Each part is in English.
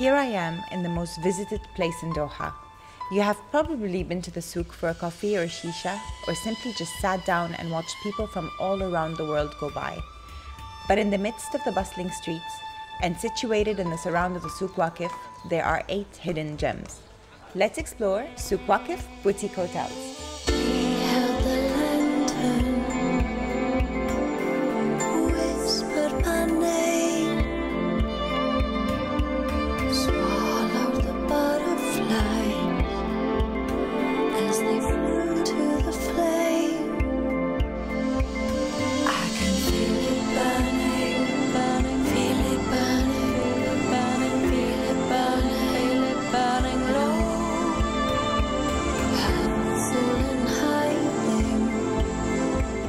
Here I am in the most visited place in Doha. You have probably been to the souk for a coffee or shisha, or simply just sat down and watched people from all around the world go by. But in the midst of the bustling streets, and situated in the surround of the Souq Waqif, there are eight hidden gems. Let's explore Souq Waqif Boutique Hotels.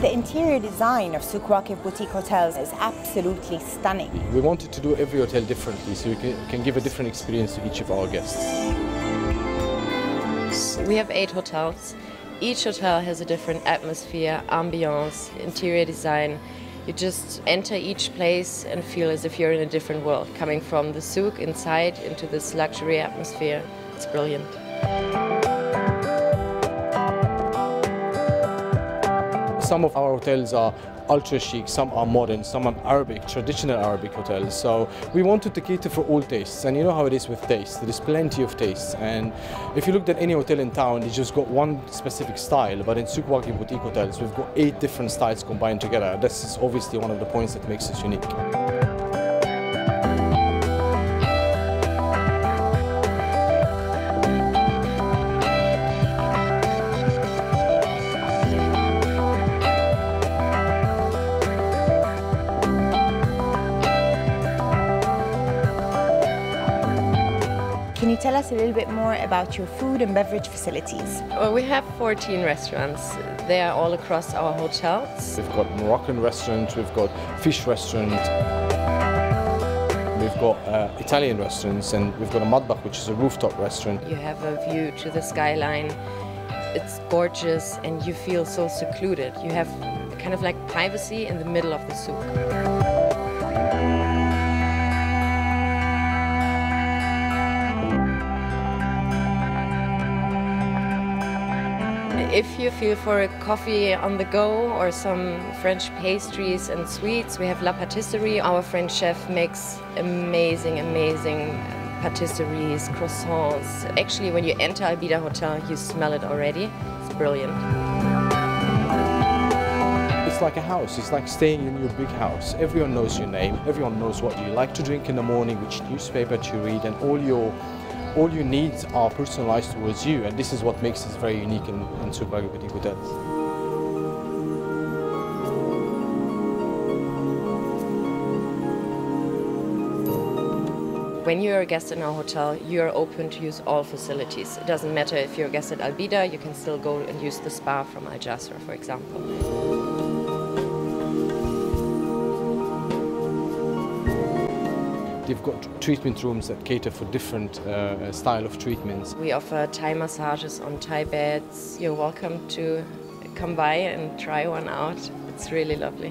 The interior design of Souq Waqif Boutique Hotels is absolutely stunning. We wanted to do every hotel differently so we can, can give a different experience to each of our guests. We have eight hotels. Each hotel has a different atmosphere, ambiance, interior design. You just enter each place and feel as if you're in a different world, coming from the souk inside into this luxury atmosphere. It's brilliant. Some of our hotels are ultra chic, some are modern, some are Arabic, traditional Arabic hotels. So we wanted to cater for all tastes. And you know how it is with tastes. There is plenty of tastes. And if you looked at any hotel in town, they just got one specific style. But in Souq Waqif Boutique Hotels, we've got eight different styles combined together. This is obviously one of the points that makes us unique. You tell us a little bit more about your food and beverage facilities? Well, we have 14 restaurants. They are all across our hotels. We've got Moroccan restaurant, we've got fish restaurant, we've got uh, Italian restaurants, and we've got a Madbakh, which is a rooftop restaurant. You have a view to the skyline. It's gorgeous and you feel so secluded. You have kind of like privacy in the middle of the souk. If you feel for a coffee on the go or some French pastries and sweets, we have La Patisserie. Our French chef makes amazing, amazing patisseries, croissants. Actually, when you enter Al Bidda Hotel, you smell it already. It's brilliant. It's like a house. It's like staying in your big house. Everyone knows your name. Everyone knows what you like to drink in the morning, which newspaper to read, and all your all your needs are personalized towards you. And this is what makes us very unique in, in Waqif Hotels. When you're a guest in our hotel, you're open to use all facilities. It doesn't matter if you're a guest at Al Bidda, you can still go and use the spa from Al Jasra, for example. They've got treatment rooms that cater for different uh, style of treatments. We offer Thai massages on Thai beds. You're welcome to come by and try one out. It's really lovely.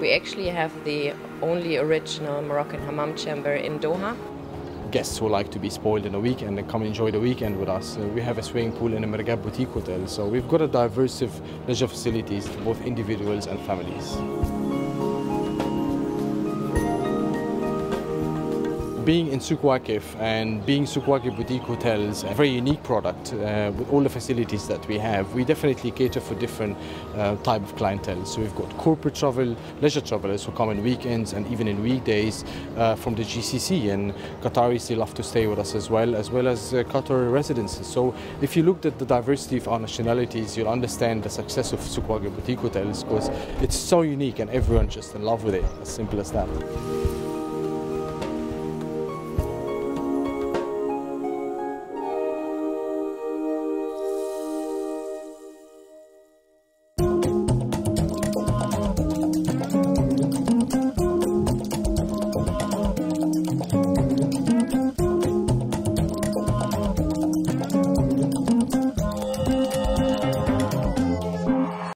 We actually have the only original Moroccan hammam chamber in Doha. Guests who like to be spoiled in a weekend and come enjoy the weekend with us. Uh, we have a swimming pool in a Mirqab Boutique Hotel, so we've got a diverse leisure facilities for both individuals and families. Being in Souk and being Souq Boutique Hotels, a very unique product uh, with all the facilities that we have, we definitely cater for different uh, type of clientele. So we've got corporate travel, leisure travelers who come on weekends and even in weekdays uh, from the GCC and Qataris, they love to stay with us as well, as well as uh, Qatar residents. So if you looked at the diversity of our nationalities, you'll understand the success of Souq Boutique Hotels because it's so unique and everyone's just in love with it, as simple as that.